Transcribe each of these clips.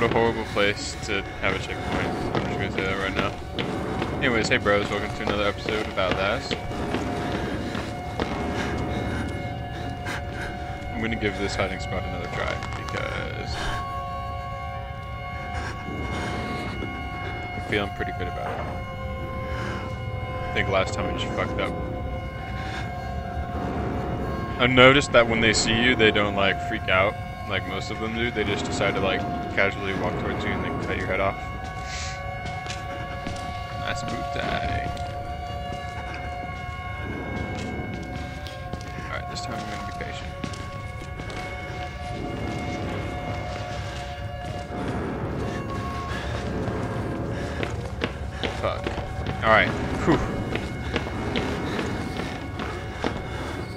What a horrible place to have a checkpoint. I'm just gonna say that right now. Anyways, hey bros, welcome to another episode about Outlast. I'm gonna give this hiding spot another try because I'm feeling pretty good about it. I think last time I just fucked up. I noticed that when they see you, they don't like freak out like most of them do. They just decide to like casually walk towards you and then cut your head off. Nice boot tie. Alright, this time I'm gonna be patient. Fuck. Alright.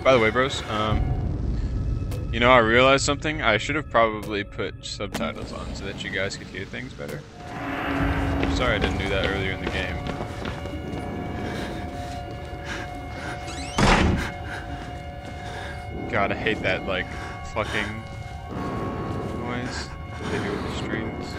By the way, bros, um, you know, I realized something. I should have probably put subtitles on so that you guys could hear things better. I'm sorry I didn't do that earlier in the game. God, I hate that, like, fucking noise they do with the strings.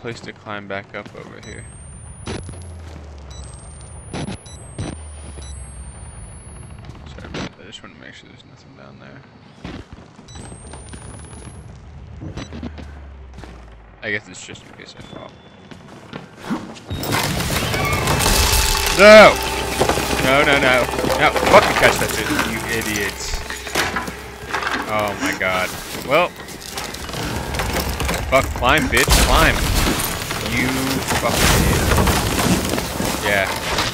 Place to climb back up over here. Sorry I just want to make sure there's nothing down there. I guess it's just in case I fall. No! No, no, no. No, fucking catch that shit, you idiots. Oh my god. Well. Fuck, climb, bitch, climb. You fucking. Yeah,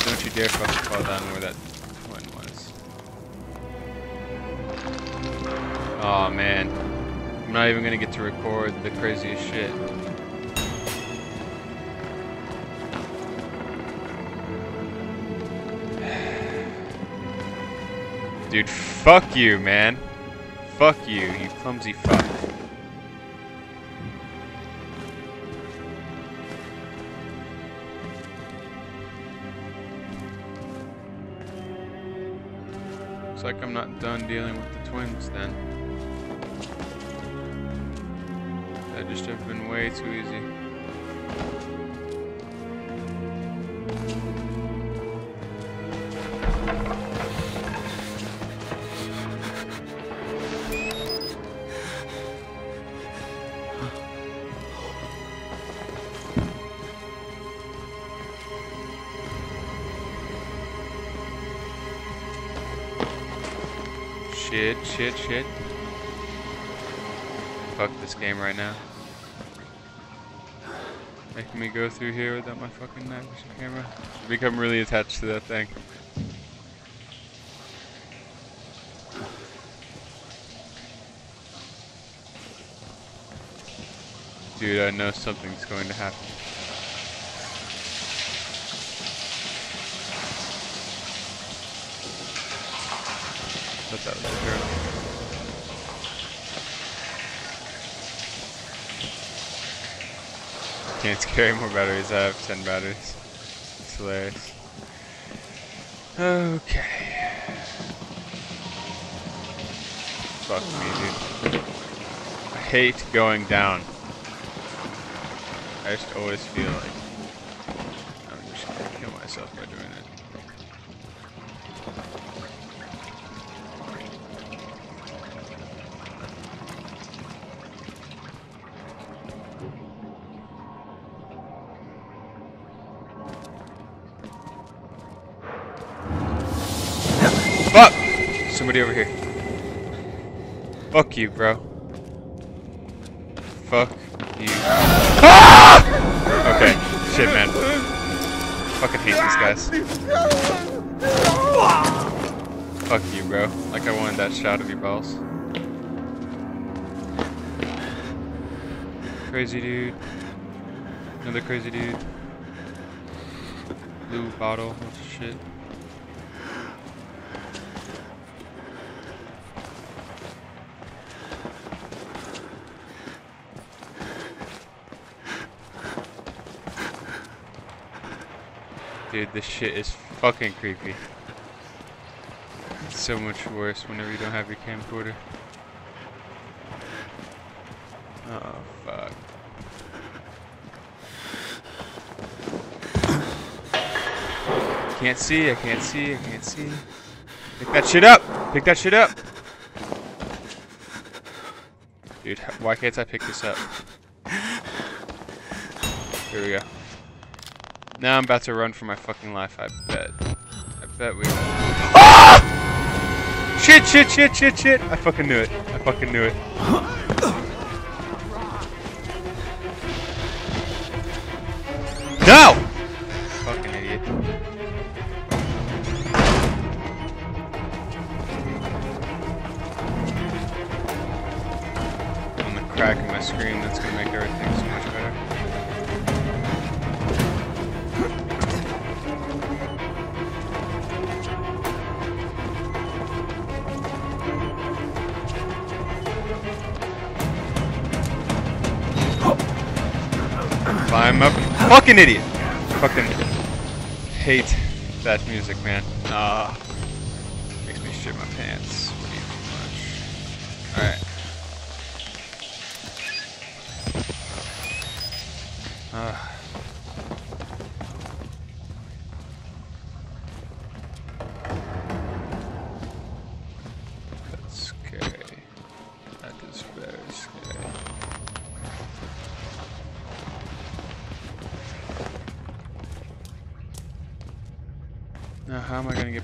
don't you dare fucking fall down where that one was. Oh man. I'm not even gonna get to record the craziest shit. Dude, fuck you, man. Fuck you, you clumsy fuck. Done dealing with the twins then. That just have been way too easy. Shit, shit, shit. Fuck this game right now. Making me go through here without my fucking night vision camera. I've become really attached to that thing. Dude, I know something's going to happen. thought that was a Can't carry more batteries. I have 10 batteries. It's hilarious. Okay. Fuck me, dude. I hate going down. I just always feel like Somebody over here. Fuck you, bro. Fuck you. Okay, shit, man. Fucking hate these guys. Fuck you, bro. Like I wanted that shot of your balls. crazy dude. Another crazy dude. Blue bottle. Shit. Dude, this shit is fucking creepy. It's so much worse whenever you don't have your camcorder. Oh, fuck. Can't see, I can't see, I can't see. Pick that shit up! Pick that shit up! Dude, why can't I pick this up? Here we go. Now I'm about to run for my fucking life, I bet. I bet we... Ah! Shit, shit, shit, shit, shit! I fucking knew it. I fucking knew it. Climb a Fucking idiot. Fucking hate that music, man. Ah.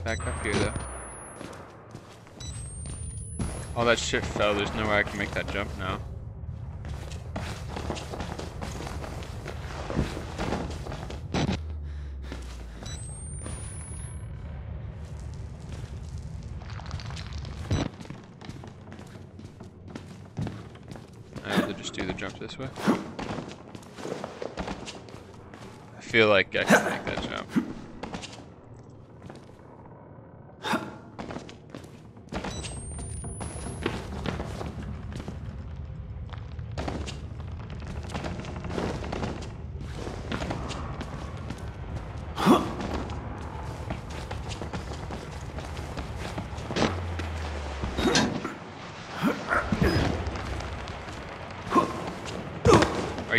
Back up here, though? All that shit fell. There's no way I can make that jump now. I have to just do the jump this way. I feel like I can make that jump.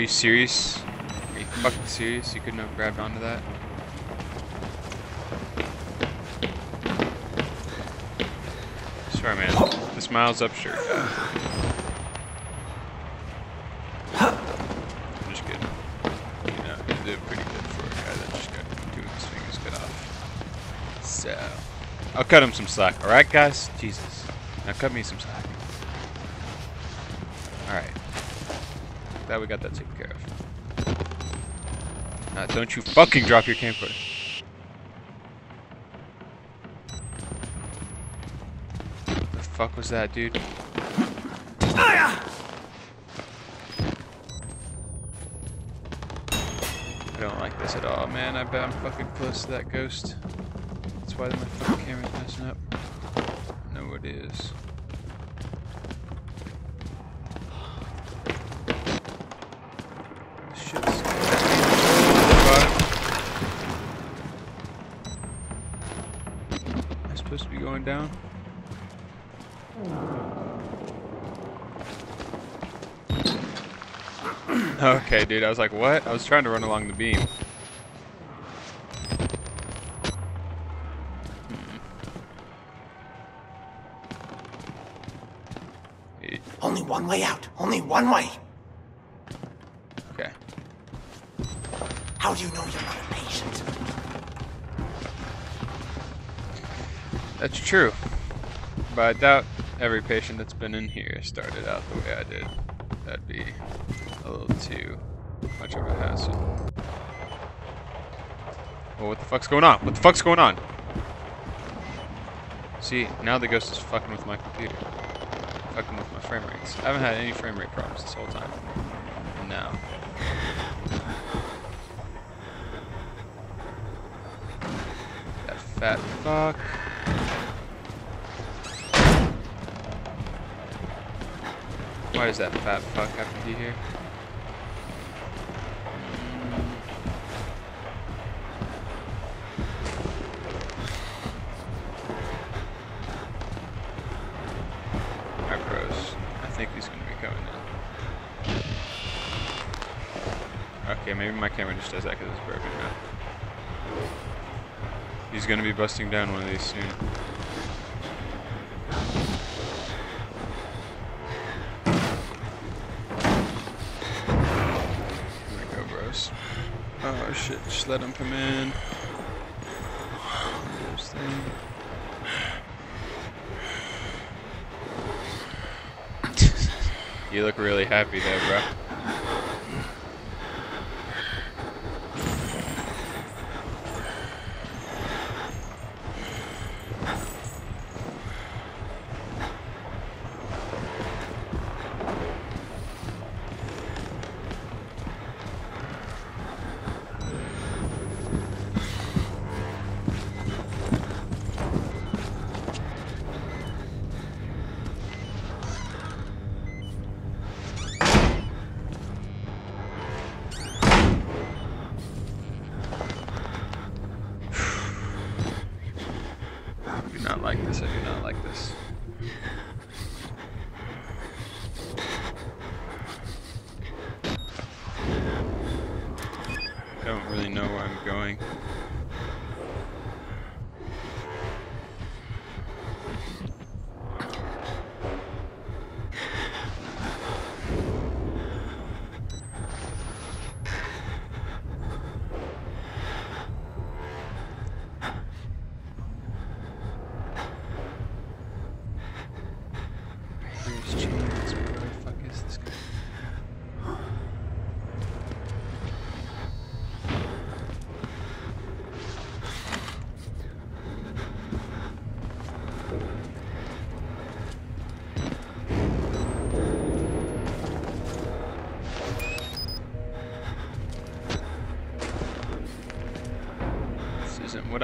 You serious? Are you fucking serious? You couldn't have grabbed onto that? Sorry, man. This Miles Upshur. Just kidding. You know, he's doing pretty good for a guy that just got two of his fingers cut off. So, I'll cut him some slack. All right, guys. Jesus. Now cut me some slack. All right. Glad we got that taken care of. Now, don't you fucking drop your camcorder. The fuck was that, dude? I don't like this at all, man. I bet I'm fucking close to that ghost. That's why my fucking camera's messing up. No, it is. Going down? Okay, dude, I was like, what? I was trying to run along the beam. Hmm. Only one way out. Only one way. True. But I doubt every patient that's been in here started out the way I did. That'd be a little too much of a hassle. Well, what the fuck's going on? What the fuck's going on? See, now the ghost is fucking with my computer. Fucking with my frame rates. I haven't had any frame rate problems this whole time. And now. That fat fuck. Why does that fat fuck have to be here? Alright. I think he's gonna be coming in. Okay, maybe my camera just does that because it's broken now. He's gonna be busting down one of these soon. Oh shit, just let him come in. You look really happy there, bro.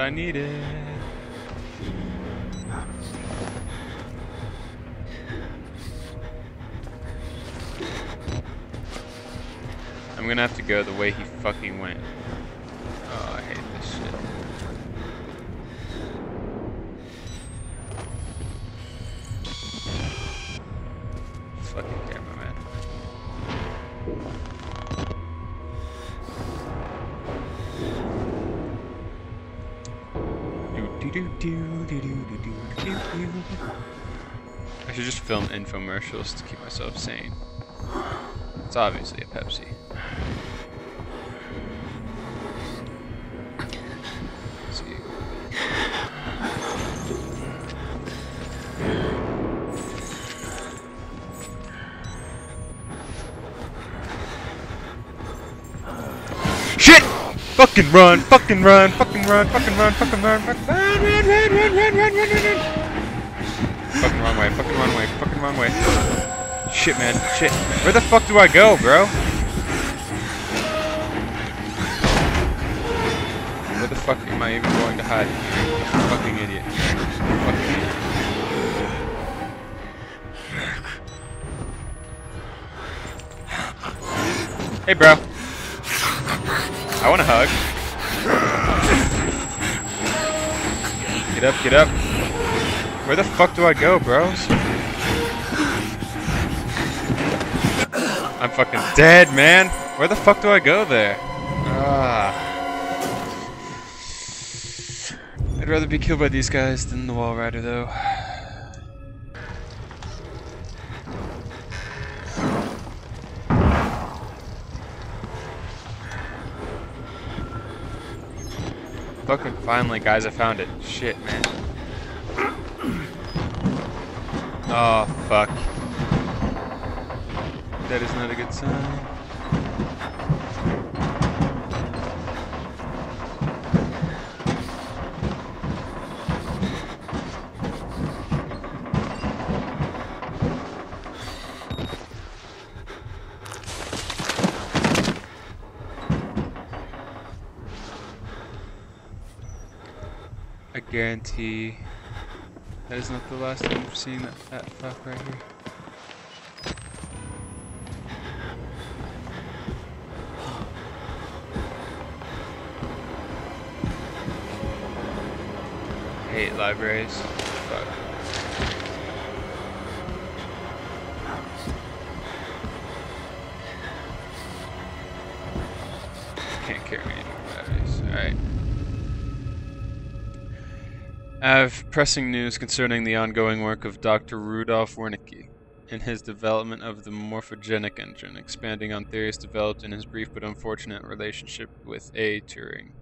What I needed. I'm gonna have to go the way he fucking went. Oh, I hate this shit. Fucking cameraman. I should just film infomercials to keep myself sane. It's obviously a Pepsi. Shit! Fucking run, fucking run, fucking run, fucking run, fucking run, fucking run, run, run, run. Fucking wrong way, fucking wrong way, fucking wrong way. Shit, man, shit. Where the fuck do I go, bro? Where the fuck am I even going to hide? Fucking idiot. Fucking idiot. Hey, bro. I want a hug. Get up, get up. Where the fuck do I go, bros? I'm fucking dead, man. Where the fuck do I go there? Ah. I'd rather be killed by these guys than the Walrider, though. Fucking finally, guys, I found it. Shit, man. Oh, fuck. That is not a good sign. guarantee that is not the last time we've seen that, that fuck right here. I hate libraries. Fuck. I have pressing news concerning the ongoing work of Dr. Rudolf Wernicke in his development of the morphogenic engine, expanding on theories developed in his brief but unfortunate relationship with A. Turing.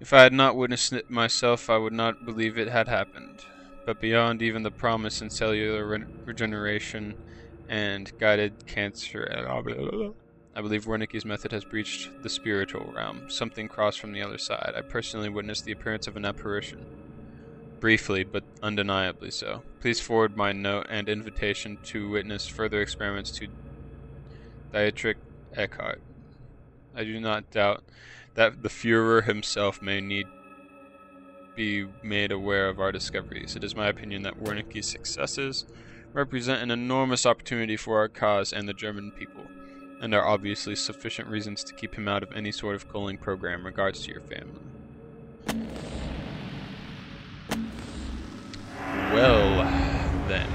If I had not witnessed it myself, I would not believe it had happened. But beyond even the promise in cellular re- regeneration and guided cancer, I believe Wernicke's method has breached the spiritual realm. Something crossed from the other side. I personally witnessed the appearance of an apparition. Briefly, but undeniably so. Please forward my note and invitation to witness further experiments to Dietrich Eckart. I do not doubt that the Führer himself may need be made aware of our discoveries. It is my opinion that Wernicke's successes represent an enormous opportunity for our cause and the German people, and are obviously sufficient reasons to keep him out of any sort of culling program. Regards to your family. Well, then.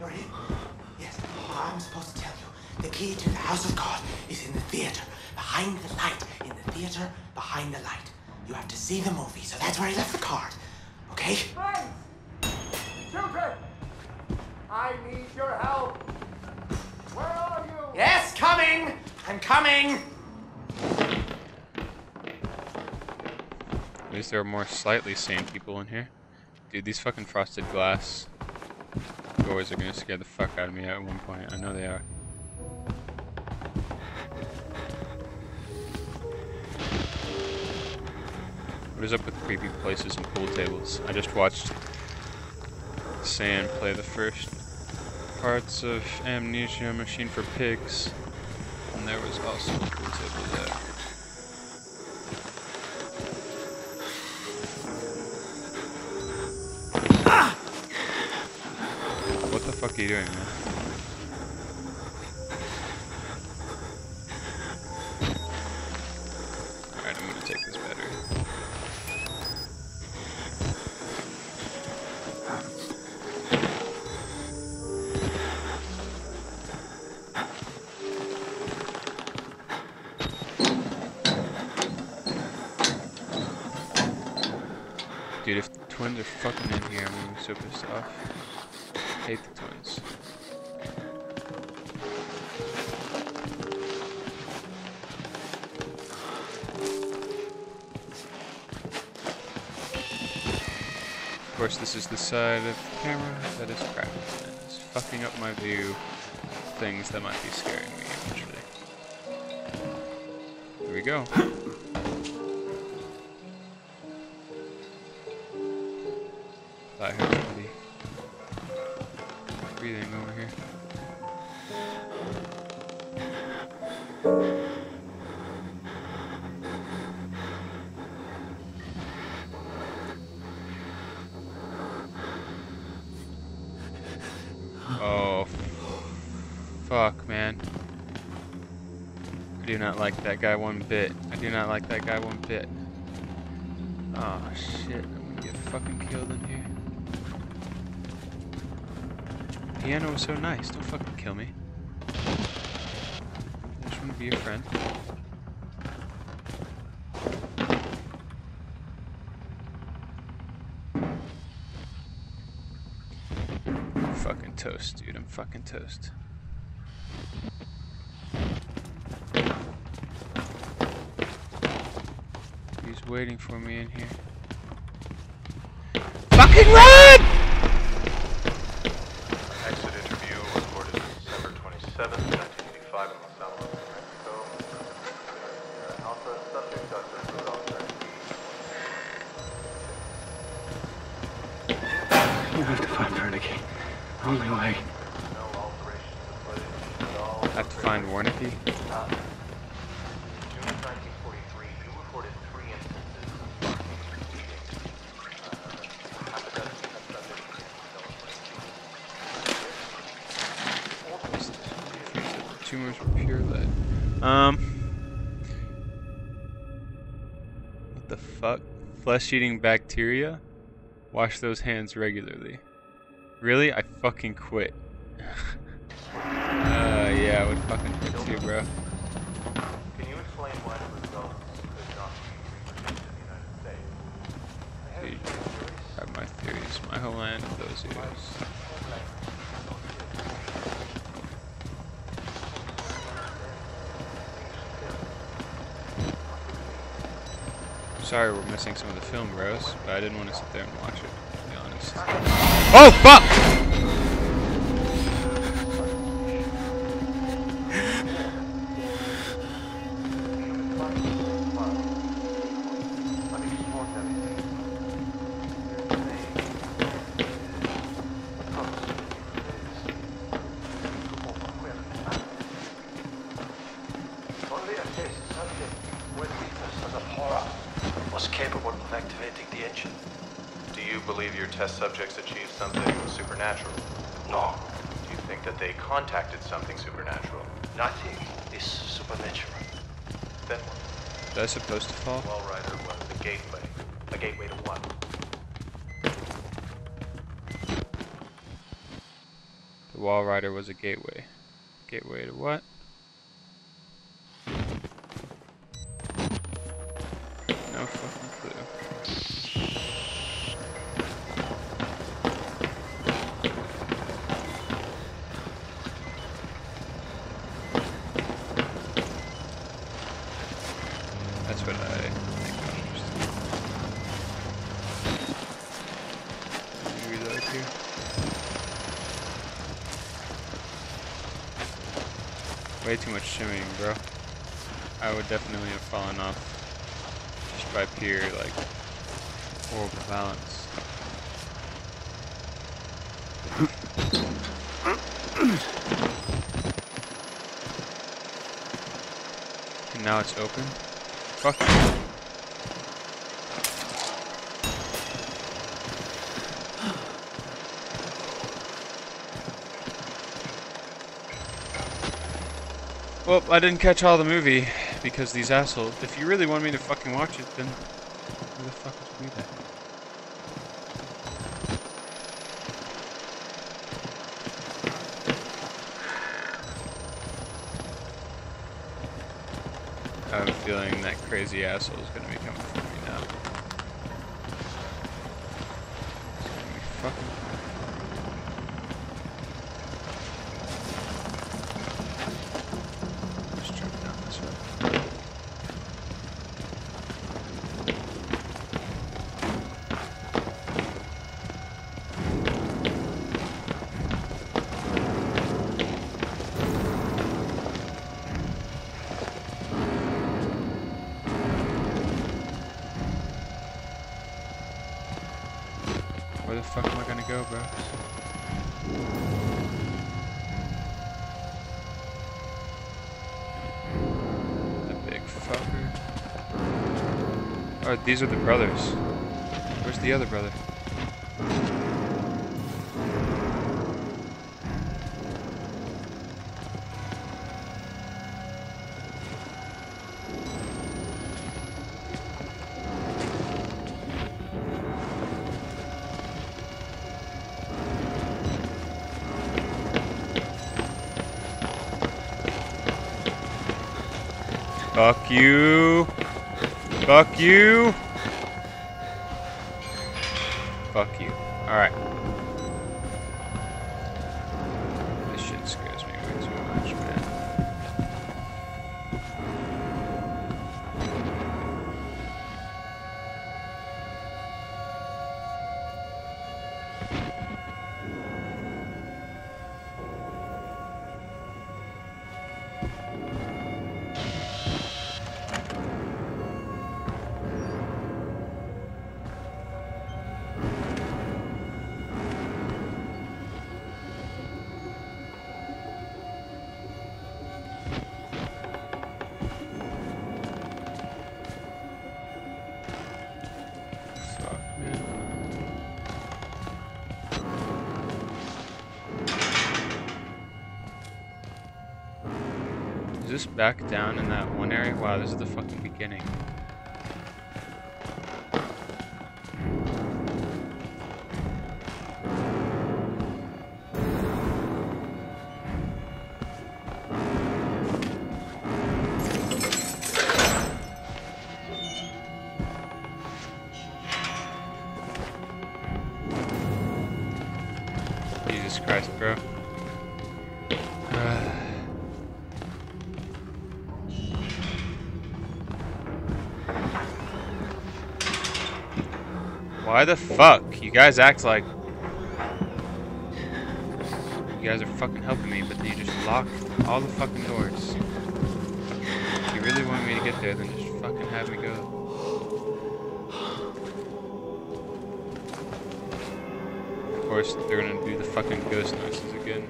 You're in? Yes. I'm supposed to tell you. The key to the house of God is in the theater. Behind the light. In the theater, behind the light. You have to see the movie, so that's where I left the card. Okay? Friends! Children! I need your help! Where are you? Yes, coming! I'm coming! At least there are more slightly sane people in here. Dude, these fucking frosted glass doors are gonna scare the fuck out of me at one point. I know they are. What is up with creepy places and pool tables? I just watched Sam play the first parts of Amnesia Machine for Pigs, and there was also a pool table there. What the fuck are you doing, man? Course, this is the side of the camera that is and is fucking up my view things that might be scaring me eventually. Here we go. That guy one bit. I do not like that guy one bit. Oh shit, I'm gonna get fucking killed in here. Piano was so nice, don't fucking kill me. I just wanna be your friend. Fucking toast, dude. I'm fucking toast. Waiting for me in here. Flesh-eating bacteria? Wash those hands regularly. Really? I fucking quit. uh, yeah, I would fucking quit too, bro. Can you explain why the results could not be reproduced in the United States? I have my theories. My whole land of those ears. Sorry we're missing some of the film, bros, but I didn't want to sit there and watch it, to be honest. Oh, fuck! Is supernatural. Was I supposed to fall? Walrider was the gateway. A gateway to what? The Walrider was a gateway. Gateway to what? Bro. I would definitely have fallen off just by pure, like, horrible balance. and now it's open? Fuck Well, I didn't catch all the movie because these assholes. If you really want me to fucking watch it, then who the fuck would do that? I have a feeling that crazy asshole is gonna be coming big. Oh, these are the brothers. Where's the other brother? Fuck you. This back down in that one area? Wow, this is the fucking beginning. Why the fuck? You guys act like you guys are fucking helping me, but then you just lock all the fucking doors. If you really want me to get there, then just fucking have me go. Of course, they're gonna do the fucking ghost noises again.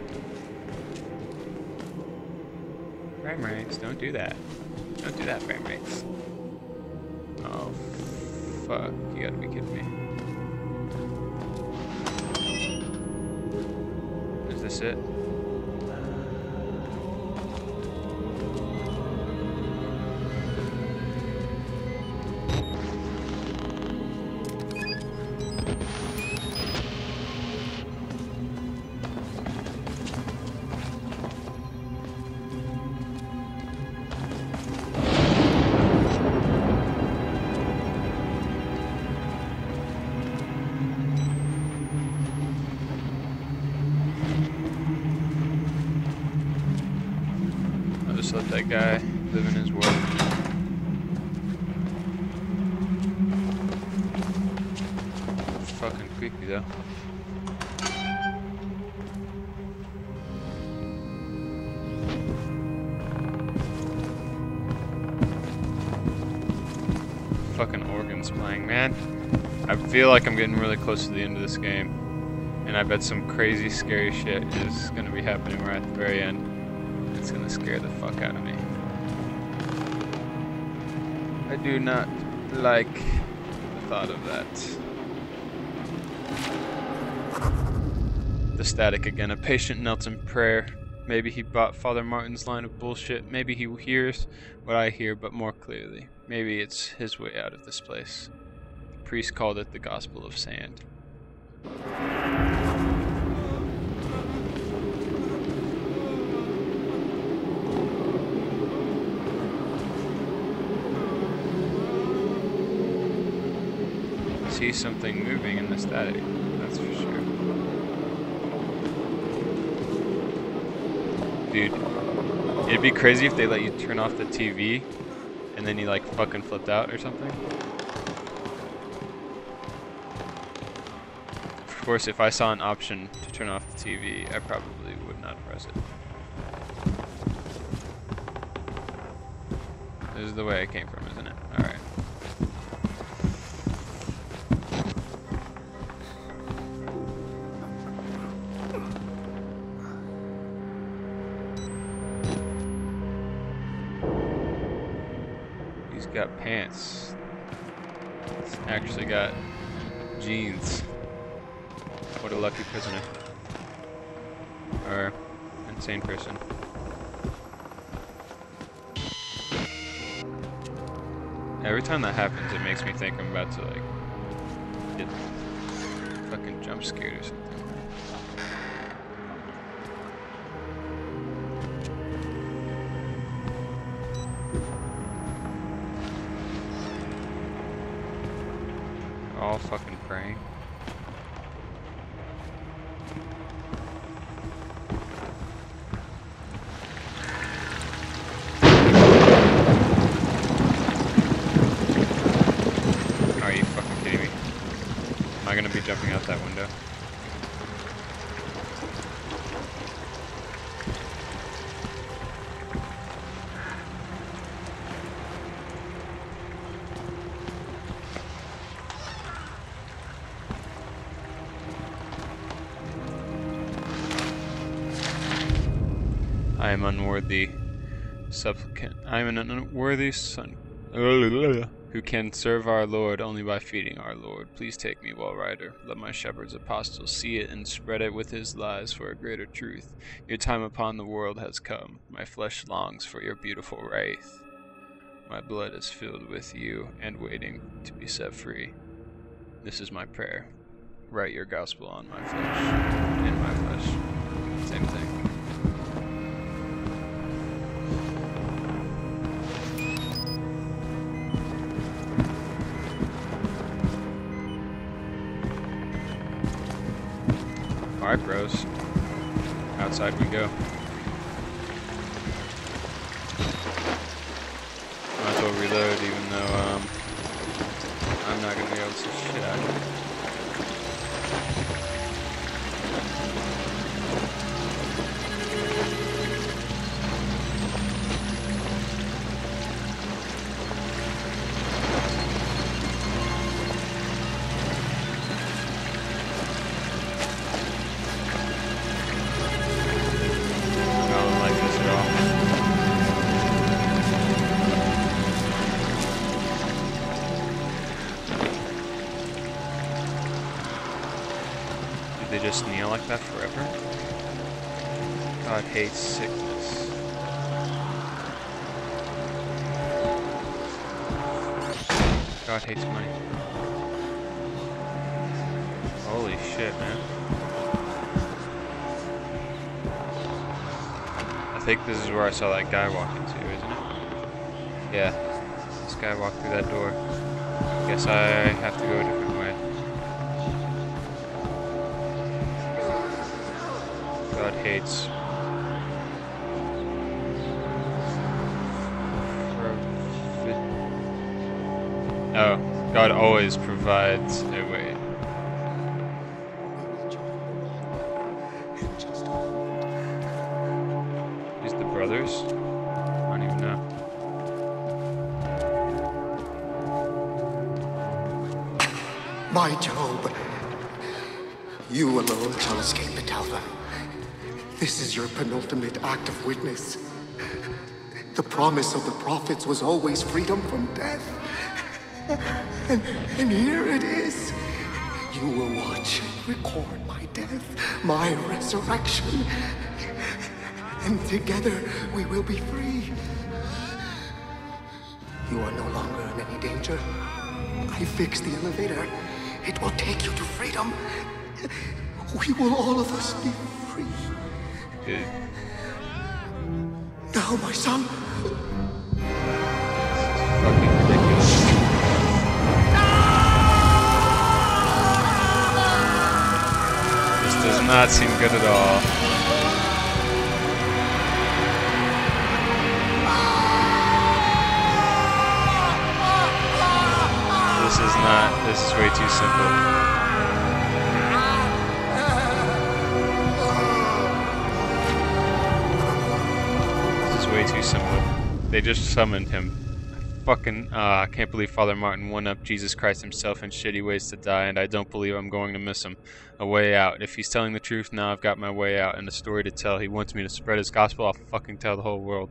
Frame rates, don't do that. Don't do that, frame rates. Oh, fuck. You gotta be kidding me. This it? Just let that guy live in his world. Fucking creepy though. Fucking organs playing, man. I feel like I'm getting really close to the end of this game. And I bet some crazy, scary shit is gonna be happening right at the very end. It's gonna scare the fuck out of me. I do not like the thought of that. The static again. A patient knelt in prayer. Maybe he bought Father Martin's line of bullshit. Maybe he hears what I hear, but more clearly. Maybe it's his way out of this place. The priest called it the Gospel of Sand. See something moving in the static, that's for sure. Dude, it'd be crazy if they let you turn off the TV and then you like fucking flipped out or something. Of course, if I saw an option to turn off the TV, I probably would not press it. This is the way I came from, isn't it? Got pants. He's actually got jeans. What a lucky prisoner. Or insane person. Every time that happens, it makes me think I'm about to like get fucking jump scared or something. All fucking praying. Supplicant. I am an unworthy son who can serve our Lord only by feeding our Lord. Please take me, Walrider. Let my shepherd's apostles see it and spread it with his lies for a greater truth. Your time upon the world has come. My flesh longs for your beautiful wraith. My blood is filled with you and waiting to be set free. This is my prayer. Write your gospel on my flesh. In my flesh. Same thing. Outside we go. They just kneel like that forever? God hates sickness. God hates money. Holy shit, man. I think this is where I saw that guy walk into, isn't it? Yeah. This guy walked through that door. Guess I have to go a different Oh, God always provides a way. This is your penultimate act of witness. The promise of the prophets was always freedom from death. And, and here it is. You will watch and record my death, my resurrection. And together we will be free. You are no longer in any danger. I fixed the elevator. It will take you to freedom. We will all of us be free. Now, my son, fucking ridiculous. This does not seem good at all. This is not, this is way too simple. Too simple. They just summoned him. Fucking, uh, I can't believe Father Martin won up Jesus Christ himself in shitty ways to die, and I don't believe I'm going to miss him. A way out. If he's telling the truth, now I've got my way out and a story to tell. He wants me to spread his gospel, I'll fucking tell the whole world.